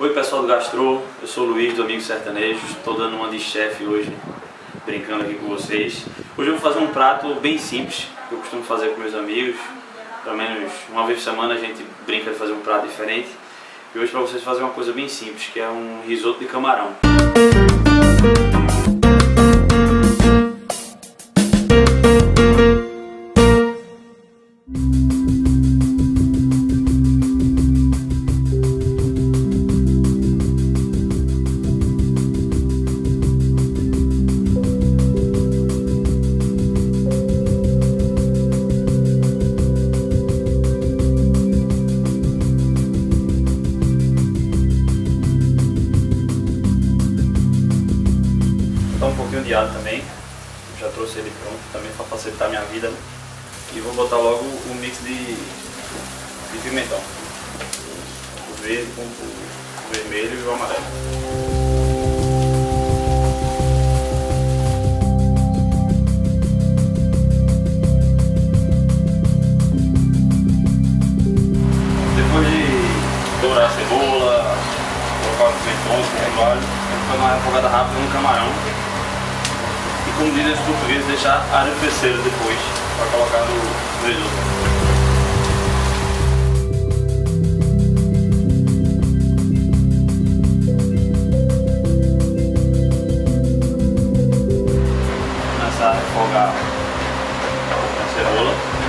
Oi pessoal do Gastro, eu sou o Luiz do Amigo Sertanejo, estou dando uma de chefe hoje, brincando aqui com vocês. Hoje eu vou fazer um prato bem simples, que eu costumo fazer com meus amigos, pelo menos uma vez por semana a gente brinca de fazer um prato diferente. E hoje para vocês fazer uma coisa bem simples, que é um risoto de camarão. Botar um pouquinho de alho também. Já trouxe ele pronto também para facilitar a minha vida. Né? E vou botar logo o mix de, de pimentão. O verde com o vermelho e o amarelo. Dourar a cebola, colocar os pimentões, o alho, ficar uma refogada rápida no camarão como dizem os portugueses, deixar arrefecer depois para colocar no, no risoto. Começar a refogar a cebola.